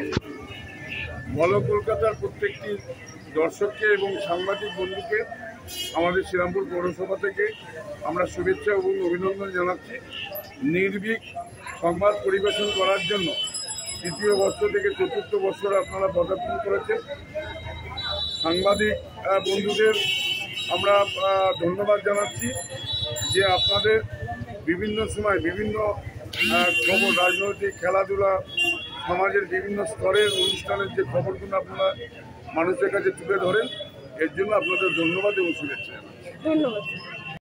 আছে। বল, কলকাতার প্রত্যেকটি দর্শককে এবং সাংবাদিক বন্ধুকে, আমাদের শ্রীরামপুর পৌরসভা থেকে আমরা শুভেচ্ছা এবং অভিনন্দন জানাচ্ছি। নির্ভীক সংবাদ পরিবেশন করার জন্য তৃতীয় বছর থেকে চতুর্থ বছর আপনারা পদার্পণ করেছেন। সাংবাদিক বন্ধুদের আমরা ধন্যবাদ জানাচ্ছি যে আপনাদের বিভিন্ন সময় বিভিন্ন খবর, রাজনৈতিক খেলাধুলা সমাজের বিভিন্ন স্তরের অনুষ্ঠানের যে খবরগুলো আপনারা মানুষের কাছে তুলে ধরেন, এর জন্য আপনাদের ধন্যবাদ এবং শুভেচ্ছা ধন্যবাদ।